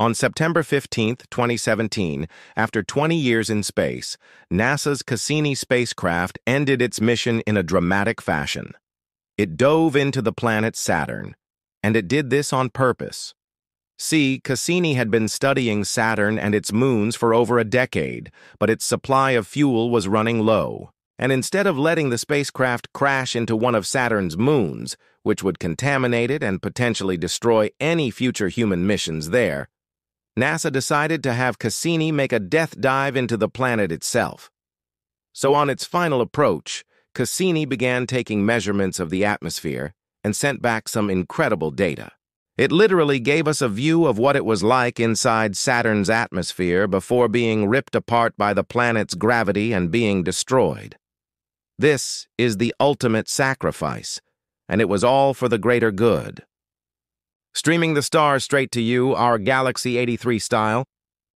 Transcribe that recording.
On September 15, 2017, after 20 years in space, NASA's Cassini spacecraft ended its mission in a dramatic fashion. It dove into the planet Saturn, and it did this on purpose. See, Cassini had been studying Saturn and its moons for over a decade, but its supply of fuel was running low. And instead of letting the spacecraft crash into one of Saturn's moons, which would contaminate it and potentially destroy any future human missions there, NASA decided to have Cassini make a death dive into the planet itself. So on its final approach, Cassini began taking measurements of the atmosphere and sent back some incredible data. It literally gave us a view of what it was like inside Saturn's atmosphere before being ripped apart by the planet's gravity and being destroyed. This is the ultimate sacrifice, and it was all for the greater good. Streaming the stars straight to you, our Galaxy 83 style,